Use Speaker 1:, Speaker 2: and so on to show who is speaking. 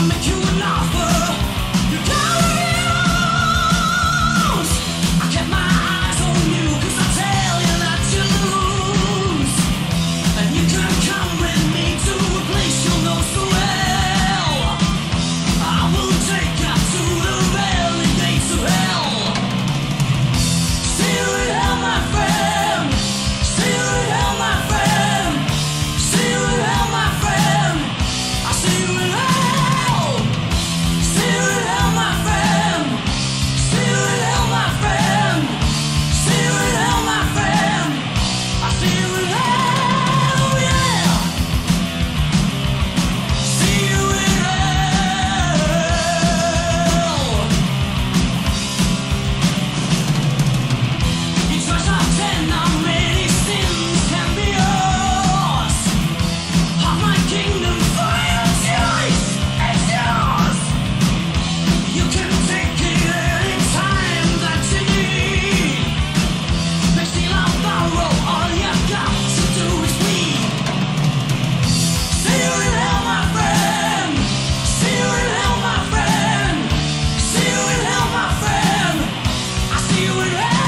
Speaker 1: I'll make you an offer. you would have